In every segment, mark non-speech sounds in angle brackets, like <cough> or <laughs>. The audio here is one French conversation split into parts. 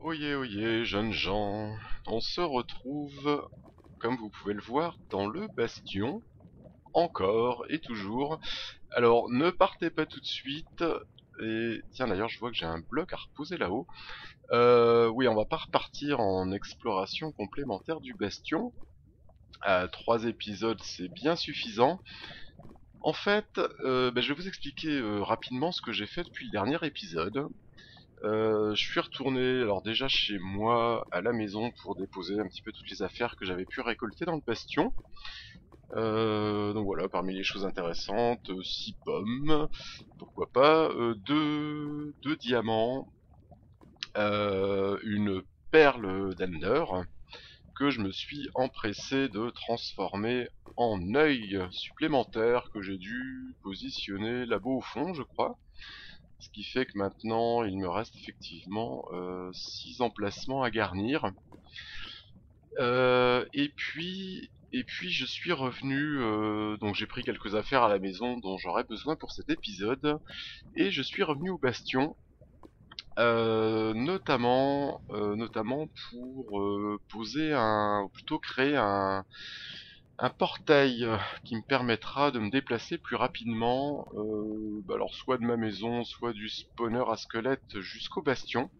Oyez, oyez, jeunes gens, on se retrouve, comme vous pouvez le voir, dans le bastion, encore et toujours. Alors, ne partez pas tout de suite, et tiens d'ailleurs, je vois que j'ai un bloc à reposer là-haut. Euh, oui, on va pas repartir en exploration complémentaire du bastion. Euh, trois épisodes, c'est bien suffisant. En fait, euh, ben, je vais vous expliquer euh, rapidement ce que j'ai fait depuis le dernier épisode. Je suis retourné alors déjà chez moi à la maison pour déposer un petit peu toutes les affaires que j'avais pu récolter dans le bastion. Euh, donc voilà, parmi les choses intéressantes, 6 pommes, pourquoi pas, 2 deux, diamants, une perle d'Ender, que je me suis empressé de transformer en œil supplémentaire que j'ai dû positionner là-bas au fond, je crois. Ce qui fait que maintenant, il me reste effectivement 6 euh, emplacements à garnir. Euh, et puis, et puis je suis revenu, euh, donc j'ai pris quelques affaires à la maison dont j'aurais besoin pour cet épisode, et je suis revenu au Bastion, notamment, notamment pour poser un, ou plutôt créer un, portail euh, qui me permettra de me déplacer plus rapidement, euh, bah alors soit de ma maison, soit du spawner à squelette jusqu'au bastion.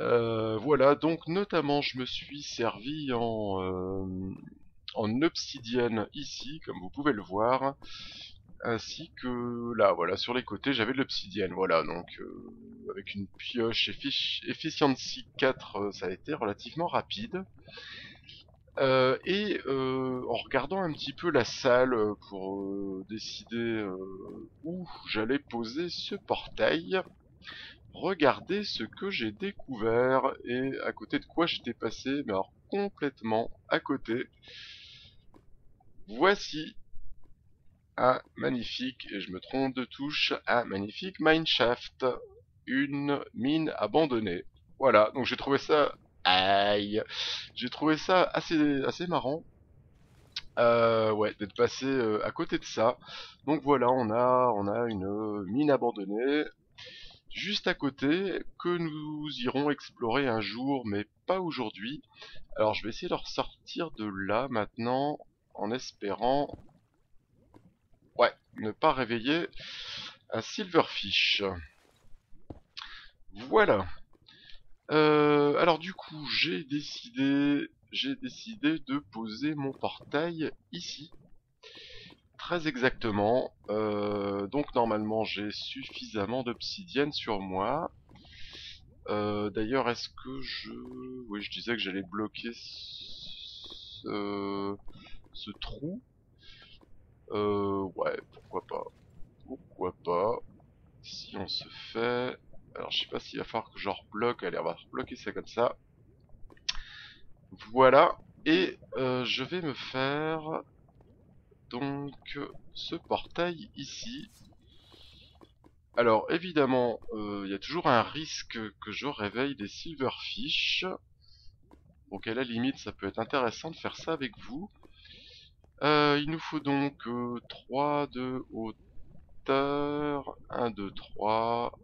Euh, voilà, donc notamment je me suis servi en obsidienne ici, comme vous pouvez le voir, ainsi que là, voilà, sur les côtés j'avais de l'obsidienne, voilà, donc avec une pioche Efficiency 4, ça a été relativement rapide. Euh, et euh, en regardant un petit peu la salle euh, pour décider où j'allais poser ce portail, regardez ce que j'ai découvert et à côté de quoi j'étais passé, mais alors complètement à côté. Voici un magnifique, et je me trompe de touche, un magnifique mineshaft, une mine abandonnée. Voilà, donc j'ai trouvé ça Aïe. J'ai trouvé ça assez, assez marrant. Euh, ouais, d'être passé euh, à côté de ça. Donc voilà, on a, on a une mine abandonnée juste à côté que nous irons explorer un jour, mais pas aujourd'hui. Alors je vais essayer de ressortir de là maintenant, en espérant, ouais, ne pas réveiller un silverfish. Voilà. Euh, alors du coup, j'ai décidé, j'ai décidé de poser mon portail ici. Très exactement. Euh, donc normalement, j'ai suffisamment d'obsidienne sur moi. Euh, d'ailleurs, est-ce que je... Oui, je disais que j'allais bloquer ce... ce trou. ouais, pourquoi pas. Pourquoi pas. Si on se fait... Alors je sais pas s'il va falloir que je rebloque. Allez, on va rebloquer ça comme ça. Voilà. Et euh, je vais me faire donc ce portail ici. Alors évidemment, euh, il y a toujours un risque que je réveille des silverfish. Donc à la limite, ça peut être intéressant de faire ça avec vous. Euh, il nous faut donc 3 de hauteur. 1, 2, 3.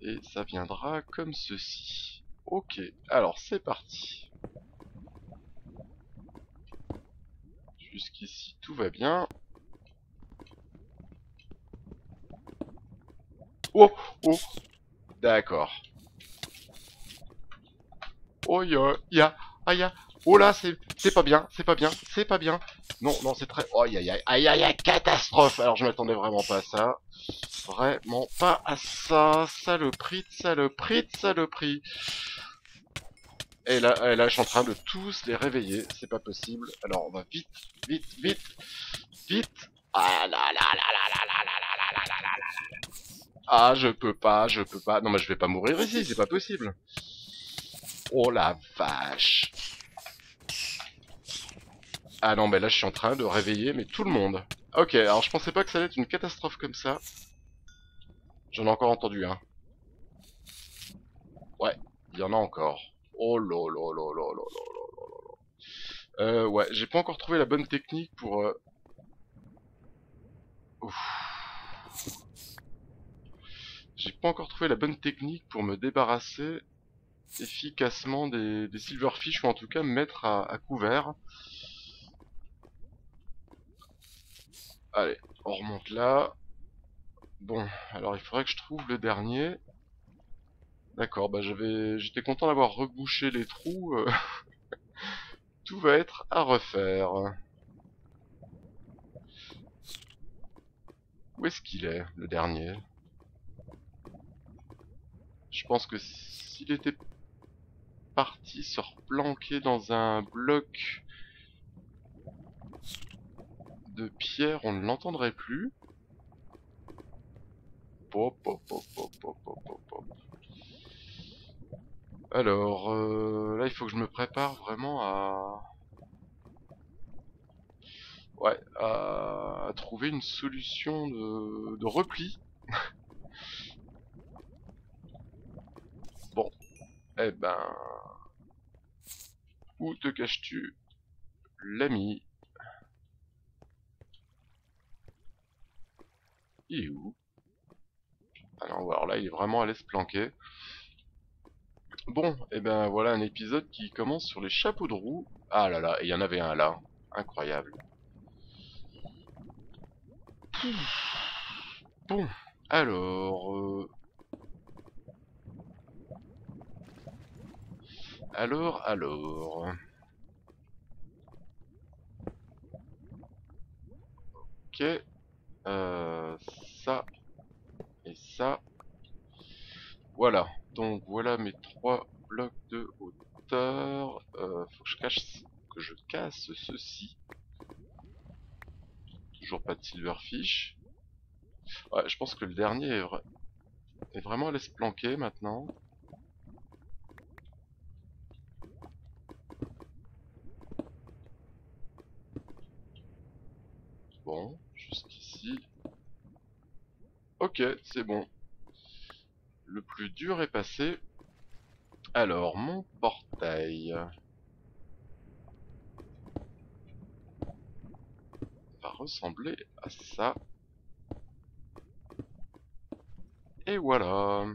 Et ça viendra comme ceci. Ok, alors c'est parti. Jusqu'ici tout va bien. Oh Oh D'accord. Oh ya, ya, ah ya. Oh là, c'est pas bien, c'est pas bien, c'est pas bien. Non, non, c'est très... Oh aïe aïe aïe aïe aïe catastrophe Alors je m'attendais vraiment pas à ça. Vraiment pas à ça. Saloperie de saloperie de saloperie. Et là, et là, je suis en train de tous les réveiller. C'est pas possible. Alors on va vite, vite, vite, vite. Ah là là là là là là là là là là là là Ah, je peux pas, je peux pas. Non, mais je vais pas mourir ici, c'est pas possible. Oh la vache. Ah non, mais là je suis en train de réveiller mais tout le monde. Ok, alors je pensais pas que ça allait être une catastrophe comme ça. J'en ai encore entendu un. Ouais, il y en a encore. Oh là là là là là là là Euh, ouais, j'ai pas encore trouvé la bonne technique pour... Euh... J'ai pas encore trouvé la bonne technique pour me débarrasser efficacement des, silverfish, ou en tout cas me mettre à couvert. Allez, on remonte là. Bon, alors il faudrait que je trouve le dernier. D'accord, bah j'avais, j'étais content d'avoir rebouché les trous. Euh. <laughs> Tout va être à refaire. Où est-ce qu'il est, le dernier? Je pense que s'il était parti se replanquer dans un bloc de pierre, on ne l'entendrait plus. Alors, euh, là il faut que je me prépare vraiment à... Ouais, à, trouver une solution de, de repli. bon, eh ben... Où te caches-tu, l'ami? Il est où? Alors, là, il est vraiment allé se planquer. Bon, et eh ben voilà un épisode qui commence sur les chapeaux de roue. Ah là là, il y en avait un là. Incroyable. Bon, alors... Euh, alors, alors... Ok. Euh, ça. Voilà. Donc voilà mes trois blocs de hauteur. Euh, faut que je cache que je casse ceci. Toujours pas de silverfish. Ouais, je pense que le dernier est, est vraiment allé se planquer maintenant. Bon, jusqu'ici. C'est bon. Le plus dur est passé. Alors, mon portail va ressembler à ça. Et voilà.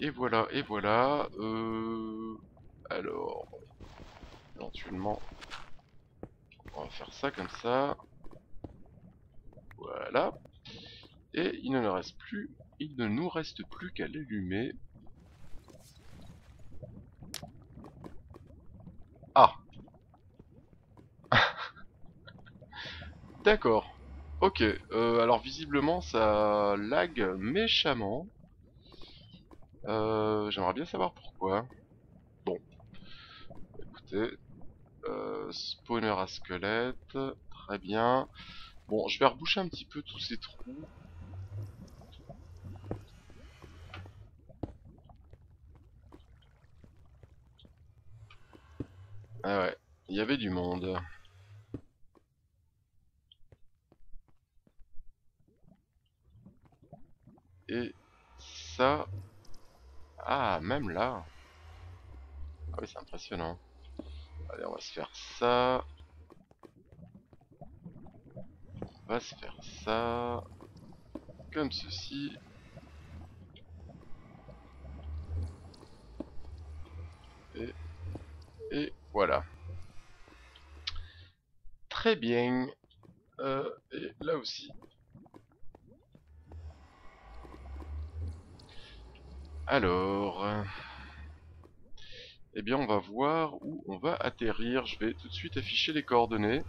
Et voilà, et voilà. Euh... Alors, éventuellement, on va faire ça comme ça. Voilà. Et il ne reste plus il ne nous reste plus qu'à l'allumer. Ah <laughs> D'accord. Ok, euh, alors visiblement ça lag méchamment. Euh, J'aimerais bien savoir pourquoi. Bon. Écoutez. Euh, spawner à squelette. Très bien. Bon, je vais reboucher un petit peu tous ces trous. Ah ouais, il y avait du monde. Et ça... Ah, même là. Ah oui, c'est impressionnant. Allez, on va se faire ça. On va se faire ça. Comme ceci. Et... Et voilà. Très bien. Euh, et là aussi. Alors... eh bien, on va voir où on va atterrir. Je vais tout de suite afficher les coordonnées.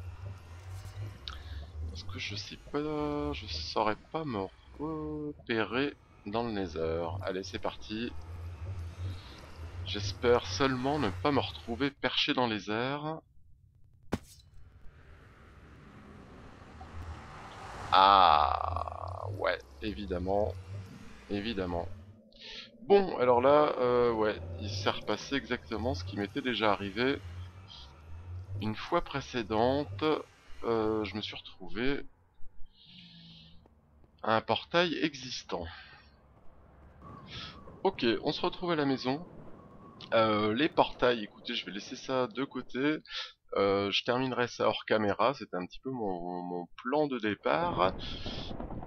Parce que je sais pas... Je saurais pas me repérer dans le Nether. Allez, c'est parti. J'espère seulement ne pas me retrouver perché dans les airs. Ah ouais, évidemment. Évidemment. Bon, alors là, euh, ouais, il s'est repassé exactement ce qui m'était déjà arrivé. Une fois précédente, euh, je me suis retrouvé à un portail existant. Ok, on se retrouve à la maison. Euh, les portails, écoutez, je vais laisser ça de côté. Euh, je terminerai ça hors caméra, c'était un petit peu mon, plan de départ.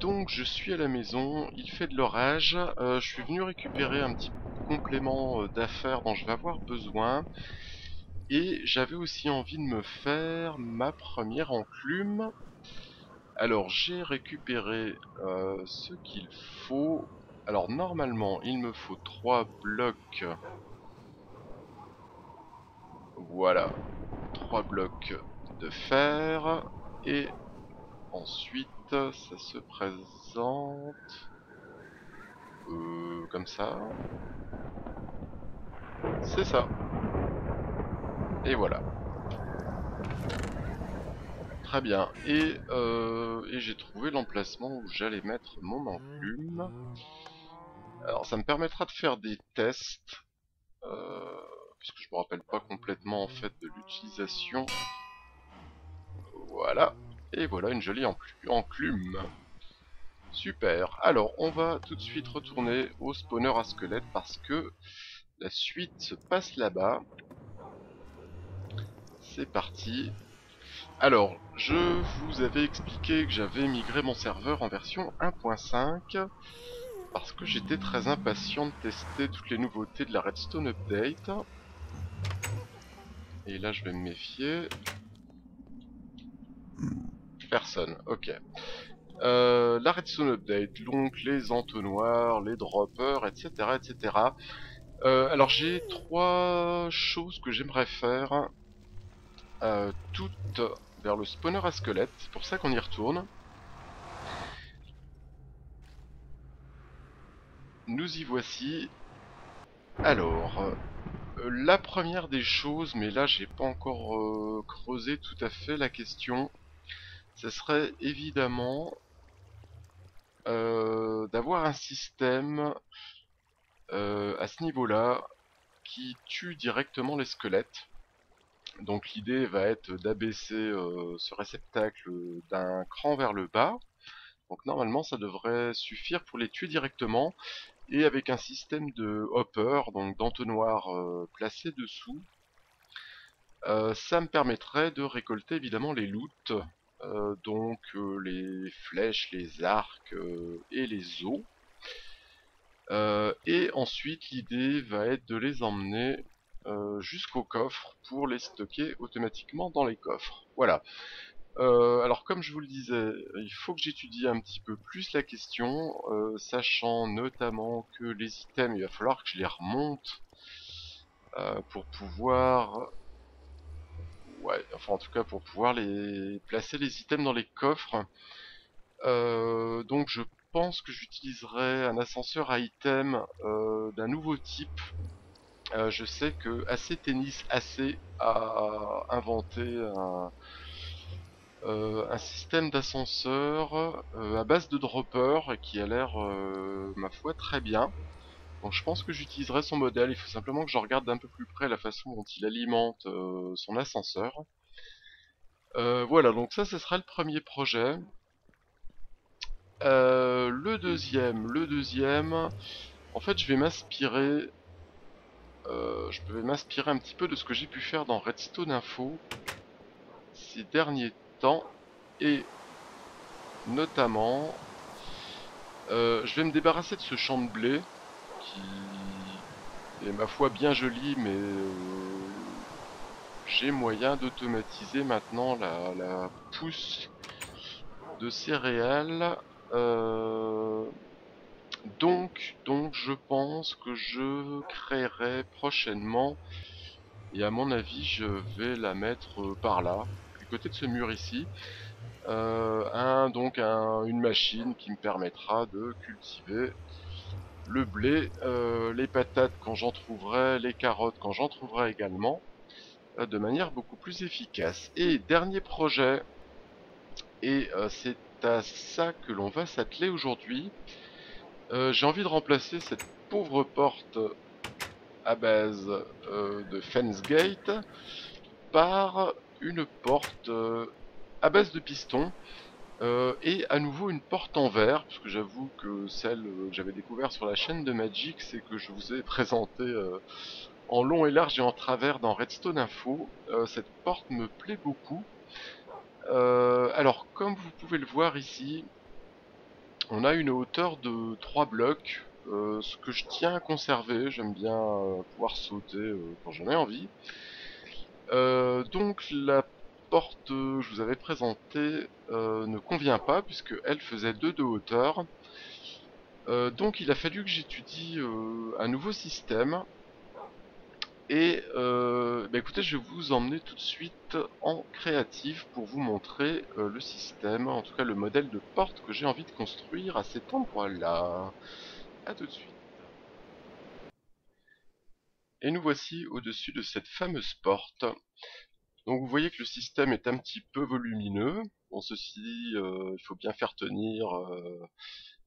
Donc je suis à la maison, il fait de l'orage, euh, je suis venu récupérer un petit complément d'affaires dont je vais avoir besoin. Et j'avais aussi envie de me faire ma première enclume. Alors j'ai récupéré ce qu'il faut. Alors normalement il me faut 3 blocs. Voilà, 3 blocs de fer. Et ensuite ça se présente euh, comme ça. C'est ça. Et voilà. Très bien. Et, euh, et j'ai trouvé l'emplacement où j'allais mettre mon enclume. Alors ça me permettra de faire des tests. Euh, puisque je me rappelle pas complètement en fait de l'utilisation. Voilà. Et voilà une jolie enclume. Super. Alors on va tout de suite retourner au spawner à squelette parce que la suite se passe là-bas. C'est parti. Alors, je vous avais expliqué que j'avais migré mon serveur en version 1.5 parce que j'étais très impatient de tester toutes les nouveautés de la Redstone Update. Et là, je vais me méfier. Personne, ok. Euh, la Redstone Update, donc les entonnoirs, les droppers, etc. etc. Euh, alors j'ai trois choses que j'aimerais faire. Euh, toutes vers le spawner à squelette, c'est pour ça qu'on y retourne. Nous y voici. Alors, la première des choses, mais là j'ai pas encore euh, creusé tout à fait la question, ce serait évidemment euh, d'avoir un système à ce niveau-là qui tue directement les squelettes. Donc l'idée va être d'abaisser euh, ce réceptacle d'un cran vers le bas. Donc normalement ça devrait suffire pour les tuer directement. Et avec un système de hopper, donc d'entonnoir euh, placé dessous, euh, ça me permettrait de récolter évidemment les loots. donc les flèches, les arcs et les os. et ensuite l'idée va être de les emmener euh, jusqu'au coffre pour les stocker automatiquement dans les coffres. Voilà. Euh, alors comme je vous le disais, il faut que j'étudie un petit peu plus la question, euh, sachant notamment que les items, il va falloir que je les remonte pour pouvoir... Ouais, enfin en tout cas pour pouvoir les placer les items dans les coffres. donc je pense que j'utiliserai un ascenseur à items d'un nouveau type euh, je sais que AC Tennis AC a inventé un, euh, système d'ascenseur euh, à base de dropper qui a l'air, ma foi, très bien. Donc je pense que j'utiliserai son modèle, il faut simplement que je regarde d'un peu plus près la façon dont il alimente son ascenseur. voilà, donc ça ce sera le premier projet. le deuxième, le deuxième, en fait je vais m'inspirer euh, je peux m'inspirer un petit peu de ce que j'ai pu faire dans Redstone Info ces derniers et notamment euh, je vais me débarrasser de ce champ de blé qui est ma foi bien joli mais euh, j'ai moyen d'automatiser maintenant la, pousse de céréales donc, donc je pense que je créerai prochainement, et à mon avis je vais la mettre euh, par là, côté de ce mur ici, euh, un, donc une machine qui me permettra de cultiver le blé, euh, les patates quand j'en trouverai, les carottes quand j'en trouverai également, de manière beaucoup plus efficace. Et dernier projet, et c'est à ça que l'on va s'atteler aujourd'hui, euh, j'ai envie de remplacer cette pauvre porte à base euh, de fence gate par une porte euh, à base de piston et à nouveau une porte en verre parce que j'avoue que celle que j'avais découvert sur la chaîne de Magic c'est que je vous ai présenté en long et large et en travers dans Redstone Info. cette porte me plaît beaucoup. alors, comme vous pouvez le voir ici, on a une hauteur de 3 blocs, ce que je tiens à conserver. J'aime bien pouvoir sauter quand j'en ai envie. Donc la porte que je vous avais présentée ne convient pas puisque elle faisait 2 de hauteur. Euh, donc il a fallu que j'étudie euh, un nouveau système. Et euh, bah, écoutez, je vais vous emmener tout de suite en créatif pour vous montrer le système, en tout cas le modèle de porte que j'ai envie de construire à cet endroit-là. A tout de suite. Et nous voici au-dessus de cette fameuse porte. Donc vous voyez que le système est un petit peu volumineux. Bon, ceci, il faut bien faire tenir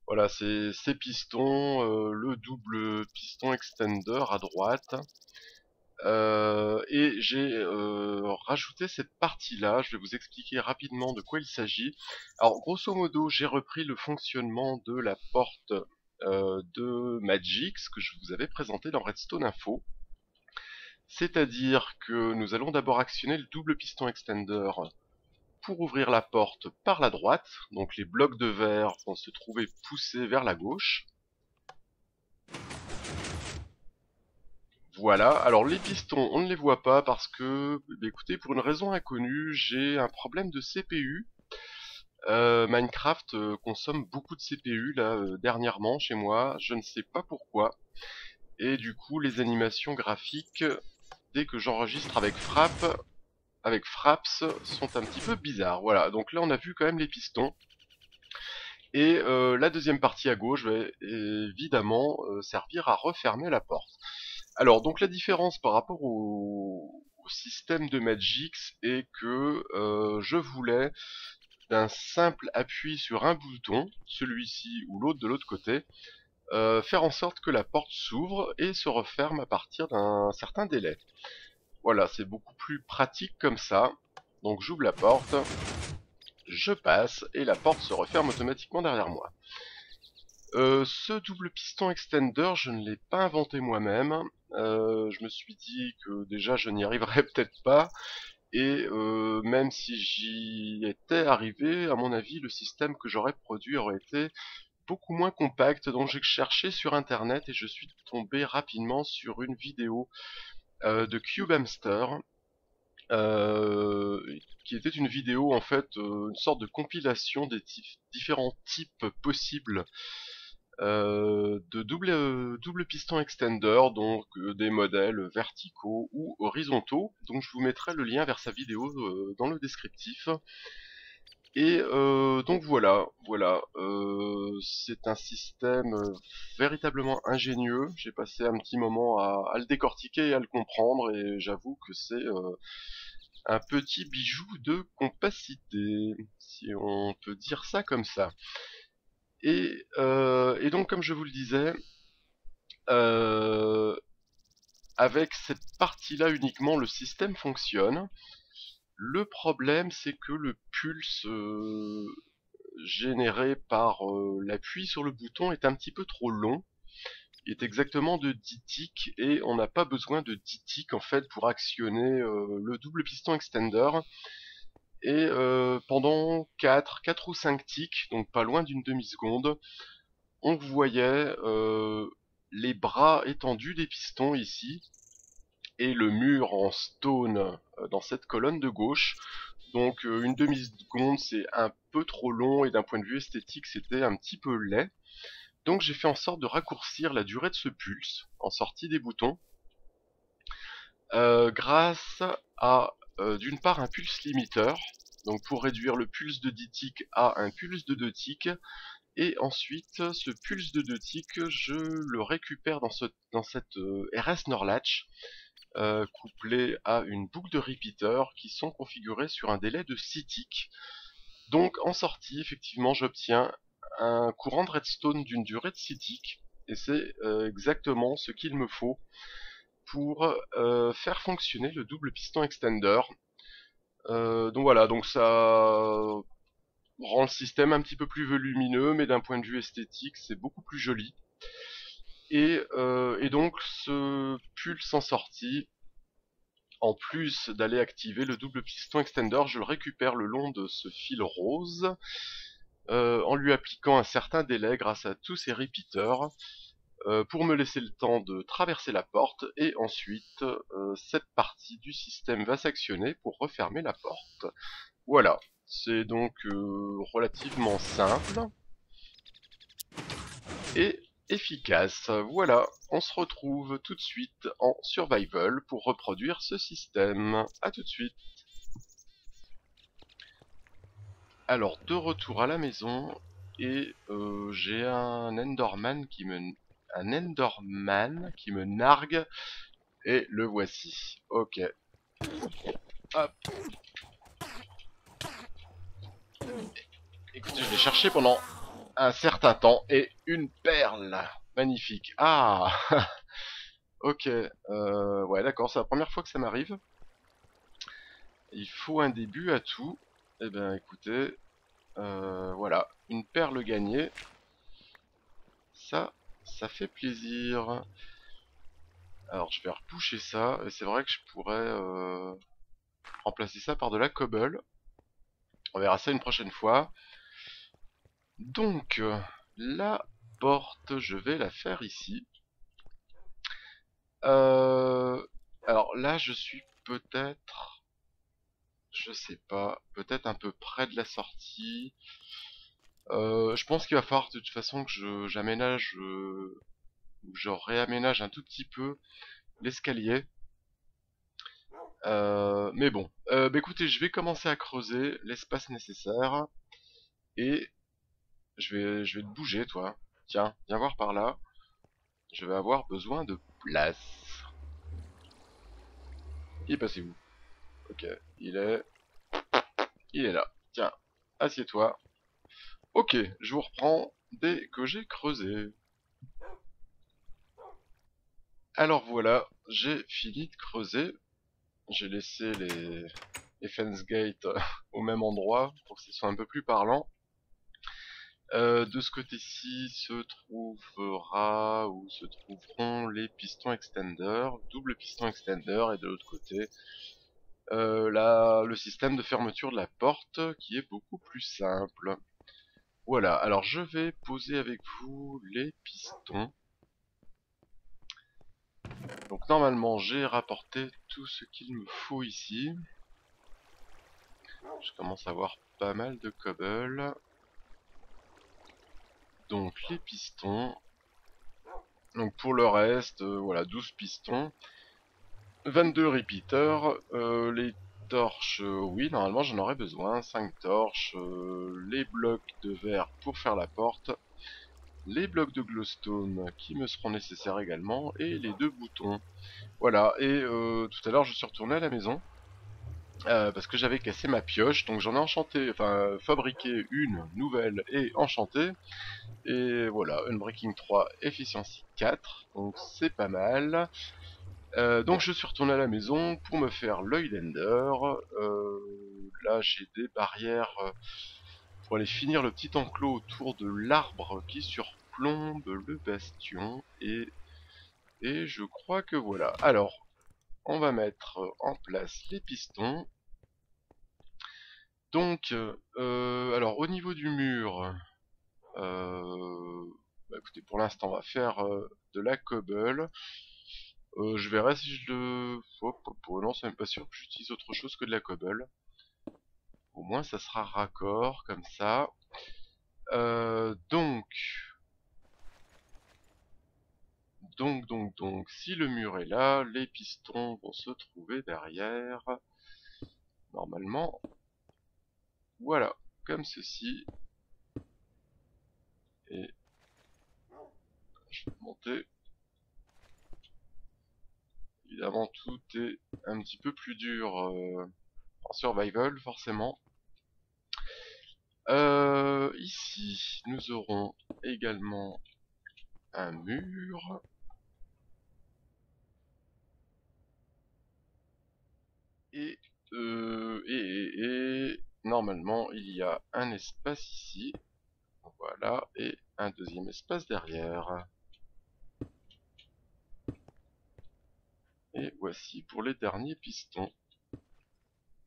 voilà, c'est ces pistons, euh, le double piston extender à droite. Euh, et j'ai euh, rajouté cette partie-là, je vais vous expliquer rapidement de quoi il s'agit. Alors grosso modo, j'ai repris le fonctionnement de la porte de Magix que je vous avais présenté dans Redstone Info. C'est-à-dire que nous allons d'abord actionner le double piston extender pour ouvrir la porte par la droite. Donc les blocs de verre vont se trouver poussés vers la gauche. Voilà, alors les pistons, on ne les voit pas parce que, bah, écoutez, pour une raison inconnue, j'ai un problème de CPU. Euh, Minecraft euh, consomme beaucoup de CPU là euh, dernièrement chez moi, je ne sais pas pourquoi. Et du coup, les animations graphiques, dès que j'enregistre avec Frappe, avec Fraps sont un petit peu bizarres. Voilà, donc là on a vu quand même les pistons. Et euh, la deuxième partie à gauche va évidemment euh, servir à refermer la porte. Alors donc la différence par rapport au, système de Magix est que euh, je voulais d'un simple appui sur un bouton, celui-ci ou l'autre de l'autre côté, faire en sorte que la porte s'ouvre et se referme à partir d'un certain délai. Voilà, c'est beaucoup plus pratique comme ça. Donc j'ouvre la porte, je passe, et la porte se referme automatiquement derrière moi. Euh, ce double piston extender, je ne l'ai pas inventé moi-même. Euh, je me suis dit que déjà je n'y arriverais <laughs> peut-être pas. Et euh, même si j'y étais arrivé, à mon avis, le système que j'aurais produit aurait été beaucoup moins compact. Donc j'ai cherché sur internet et je suis tombé rapidement sur une vidéo euh, de Cube Hamster, euh, qui était une vidéo en fait, euh, une sorte de compilation des différents types possibles de double, double piston extender, donc des modèles verticaux ou horizontaux. Donc je vous mettrai le lien vers sa vidéo dans le descriptif. Et euh, donc voilà, voilà, euh, c'est un système euh, véritablement ingénieux. J'ai passé un petit moment à, le décortiquer et à le comprendre, et j'avoue que c'est un petit bijou de compacité, si on peut dire ça comme ça. Et, et donc, comme je vous le disais, avec cette partie-là uniquement, le système fonctionne. Le problème, c'est que le pulse euh, généré par euh, l'appui sur le bouton est un petit peu trop long. Il est exactement de 10 ticks et on n'a pas besoin de 10 ticks en fait pour actionner euh, le double piston extender. Et pendant 4, 4 ou 5 ticks, donc pas loin d'une demi-seconde, on voyait les bras étendus des pistons ici, et le mur en stone euh, dans cette colonne de gauche. Donc euh, une demi-seconde c'est un peu trop long et d'un point de vue esthétique c'était un petit peu laid. Donc j'ai fait en sorte de raccourcir la durée de ce pulse en sortie des boutons euh, grâce à d'une part un pulse limiteur, donc pour réduire le pulse de 10 ticks à un pulse de 2 ticks, et ensuite ce pulse de 2 ticks je le récupère dans, ce, dans cette RS Norlatch euh, couplé à une boucle de repeater qui sont configurées sur un délai de 6 ticks. Donc en sortie, effectivement, j'obtiens un courant de redstone d'une durée de 6 ticks, et c'est euh, exactement ce qu'il me faut pour euh, faire fonctionner le double piston extender. donc voilà, donc ça rend le système un petit peu plus volumineux, mais d'un point de vue esthétique, c'est beaucoup plus joli. Et, euh, et donc ce pulse en sortie, en plus d'aller activer le double piston extender, je le récupère le long de ce fil rose, euh, en lui appliquant un certain délai grâce à tous ces repeaters, euh, pour me laisser le temps de traverser la porte, et ensuite cette partie du système va s'actionner pour refermer la porte. Voilà, c'est donc relativement simple. Et efficace. Voilà, on se retrouve tout de suite en survival pour reproduire ce système. A tout de suite. Alors, de retour à la maison, et euh, j'ai un Enderman qui me... Un Enderman qui me nargue, et le voici. Ok. Hop. Je l'ai cherché pendant un certain temps et une perle. Magnifique. Ah <laughs> Ok. Euh, ouais, d'accord, c'est la première fois que ça m'arrive. Il faut un début à tout. Eh bien, écoutez, euh, voilà, une perle gagnée. Ça, ça fait plaisir. Alors, je vais repoucher ça. Et c'est vrai que je pourrais euh, remplacer ça par de la cobble. On verra ça une prochaine fois. Donc, la porte, je vais la faire ici. Euh, alors là, je suis peut-être, je sais pas, peut-être un peu près de la sortie. Euh, je pense qu'il va falloir de toute façon que j'aménage, euh, je réaménage un tout petit peu l'escalier. Euh, mais bon, euh, bah écoutez, je vais commencer à creuser l'espace nécessaire et je vais, je vais te bouger, toi. Tiens, viens voir par là. Je vais avoir besoin de place. Il est passé où? Ok, il est... Il est là. Tiens, assieds-toi. Ok, je vous reprends dès que j'ai creusé. Alors voilà, j'ai fini de creuser. J'ai laissé les, les fence gates au même endroit pour que ce soit un peu plus parlant. Euh, de ce côté-ci se trouvera ou se trouveront les pistons extender, double piston extender, et de l'autre côté euh, le système de fermeture de la porte qui est beaucoup plus simple. Voilà, alors je vais poser avec vous les pistons. Donc normalement j'ai rapporté tout ce qu'il me faut ici. Je commence à avoir pas mal de cobble donc les pistons. Donc pour le reste, euh, voilà, 12 pistons. 22 repeaters. Euh, les torches, euh, oui, normalement j'en aurais besoin. 5 torches. les blocs de verre pour faire la porte. Les blocs de glowstone qui me seront nécessaires également. Et les deux boutons. Voilà, et tout à l'heure je suis retourné à la maison. Parce que j'avais cassé ma pioche, donc j'en ai enchanté, enfin fabriqué une nouvelle et enchantée. Et voilà, Unbreaking 3, Efficiency 4, donc c'est pas mal. Euh, donc je suis retourné à la maison pour me faire l'œil d'Ender. Euh, là j'ai des barrières euh, pour aller finir le petit enclos autour de l'arbre qui surplombe le bastion. Et, et je crois que voilà. Alors, on va mettre en place les pistons. Donc, alors au niveau du mur, euh, bah écoutez, pour l'instant, on va faire euh, de la cobble. Euh, je verrai si je le... Oh, non, c'est même pas sûr que j'utilise autre chose que de la cobble. Au moins, ça sera raccord, comme ça. donc... Donc, donc, donc, si le mur est là, les pistons vont se trouver derrière. Normalement. Voilà, comme ceci. Et je vais monter. Évidemment, tout est un petit peu plus dur euh, en survival, forcément. Euh, ici, nous aurons également un mur. Et, euh, et, et, normalement, il y a un espace ici voilà, et un deuxième espace derrière. Et voici pour les derniers pistons.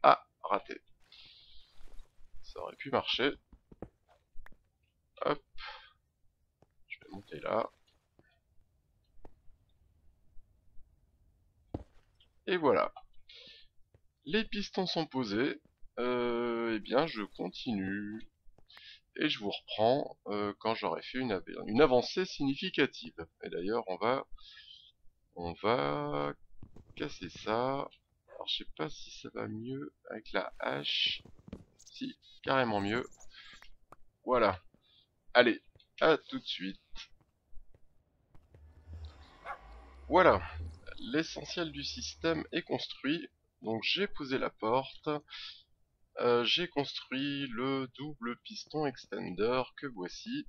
Ah, raté. Ça aurait pu marcher. Hop. Je vais monter là. Et voilà. Les pistons sont posés. Euh, eh bien, je continue. Et je vous reprends euh, quand j'aurai fait une, une avancée significative. Et d'ailleurs, on va, on va casser ça. Alors, je sais pas si ça va mieux avec la hache. Si, carrément mieux. Voilà. Allez, à tout de suite. Voilà, l'essentiel du système est construit. Donc j'ai posé la porte. Euh, j'ai construit le double piston extender que voici.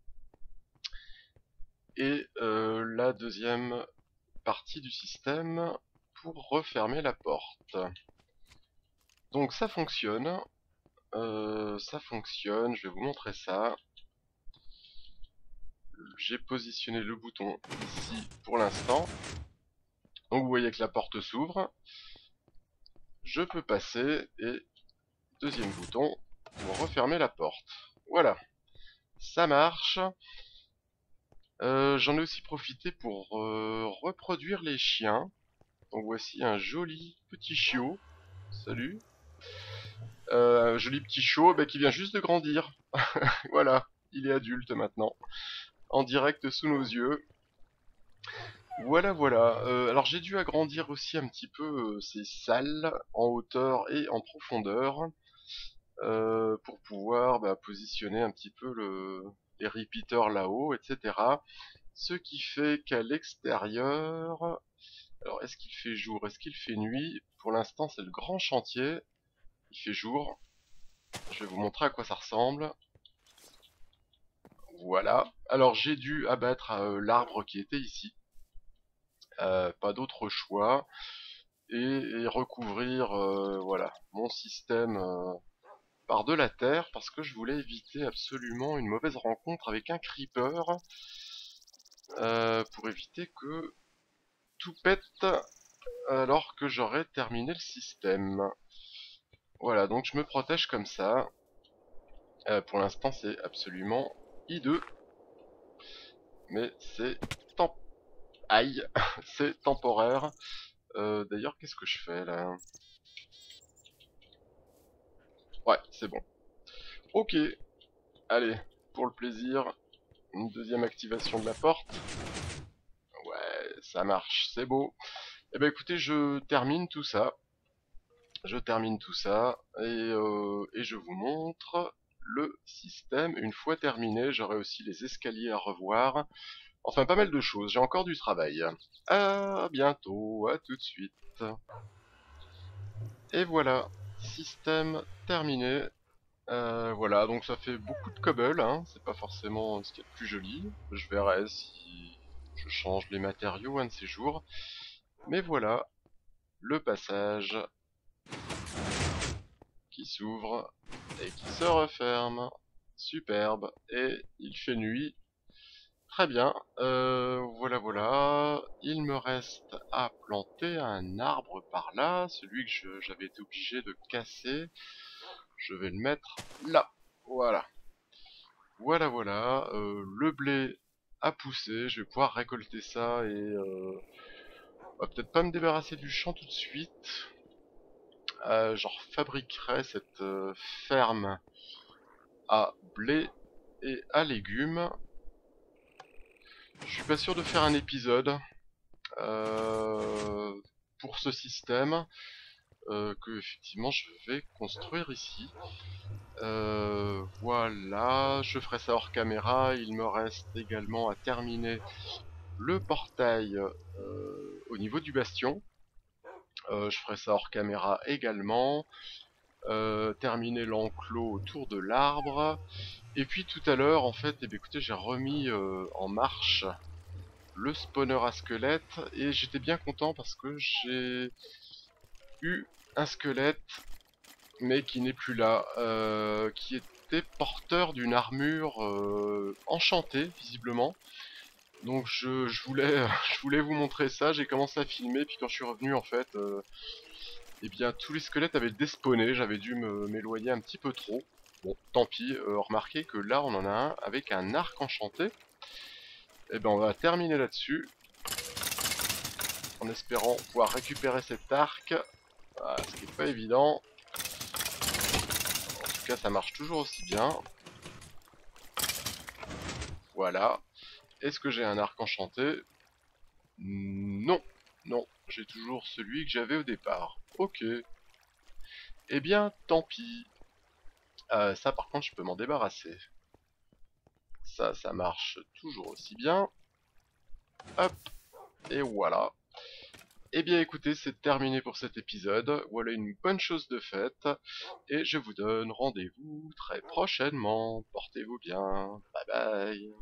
Et euh, la deuxième partie du système pour refermer la porte. Donc ça fonctionne. Euh, ça fonctionne, je vais vous montrer ça. J'ai positionné le bouton ici pour l'instant. Donc vous voyez que la porte s'ouvre. Je peux passer et deuxième bouton pour refermer la porte. Voilà. Ça marche. Euh, j'en ai aussi profité pour euh, reproduire les chiens. Voici un joli petit chiot. Salut. Euh, un joli petit chiot bah, qui vient juste de grandir. <laughs> voilà, il est adulte maintenant. En direct sous nos yeux. Voilà, voilà. Alors j'ai dû agrandir aussi un petit peu ces salles en hauteur et en profondeur euh, pour pouvoir bah, positionner un petit peu le, les repeaters là-haut, etc. Ce qui fait qu'à l'extérieur... Alors est-ce qu'il fait jour Est-ce qu'il fait nuit? Pour l'instant c'est le grand chantier. Il fait jour. Je vais vous montrer à quoi ça ressemble. Voilà. Alors j'ai dû abattre l'arbre qui était ici. Euh, pas d'autre choix, et, recouvrir euh, voilà mon système euh, par de la terre parce que je voulais éviter absolument une mauvaise rencontre avec un creeper pour éviter que tout pète alors que j'aurais terminé le système. Voilà, donc je me protège comme ça. pour l'instant, c'est absolument hideux. Mais <laughs> c'est temporaire. Euh, d'ailleurs, qu'est-ce que je fais là? Ouais, c'est bon. Ok. Allez, pour le plaisir, une deuxième activation de la porte. Ouais, ça marche, c'est beau. Eh ben écoutez, je termine tout ça. Je termine tout ça et, euh, et je vous montre le système. Une fois terminé, j'aurai aussi les escaliers à revoir. Enfin, pas mal de choses. J'ai encore du travail. À bientôt, à tout de suite. Et voilà, système terminé. Euh, voilà, donc ça fait beaucoup de cobble, hein. c'est pas forcément ce qui est le plus joli. Je verrai si je change les matériaux un de ces jours. Mais voilà, le passage qui s'ouvre et qui se referme. Superbe. Et il fait nuit, Très bien, euh, voilà voilà, il me reste à planter un arbre par là, celui que j'avais été obligé de casser, je vais le mettre là, voilà. Voilà voilà, euh, le blé a poussé, je vais pouvoir récolter ça et euh, va peut-être pas me débarrasser du champ tout de suite. Euh, J'en fabriquerai cette ferme à blé et à légumes. Je suis pas sûr de faire un épisode euh, pour ce système euh, que effectivement je vais construire ici. Euh, voilà, je ferai ça hors caméra. Il me reste également à terminer le portail au niveau du bastion. je ferai ça hors caméra également. Terminer l'enclos autour de l'arbre. Et puis tout à l'heure, en fait, eh j'ai remis euh, en marche le spawner à squelette. Et j'étais bien content parce que j'ai eu un squelette mais qui n'est plus là, euh, qui était porteur d'une armure euh, enchantée visiblement. Donc je, voulais, <laughs> je voulais vous montrer ça, j'ai commencé à filmer, puis quand je suis revenu en fait, euh, eh bien tous les squelettes avaient despawné, j'avais dû m'éloigner un petit peu trop. Bon, tant pis, euh, remarquez que là on en a un avec un arc enchanté. Et eh ben on va terminer là-dessus. En espérant pouvoir récupérer cet arc. Ce qui n'est pas évident. En tout cas ça marche toujours aussi bien. Voilà. Est-ce que j'ai un arc enchanté? Non. Non, j'ai toujours celui que j'avais au départ. Ok. Eh bien, tant pis. Euh, ça, par contre, je peux m'en débarrasser. Ça, ça marche toujours aussi bien. Hop. Et voilà. Eh bien écoutez, c'est terminé pour cet épisode. Voilà une bonne chose de faite. Et je vous donne rendez-vous très prochainement. Portez-vous bien. Bye bye.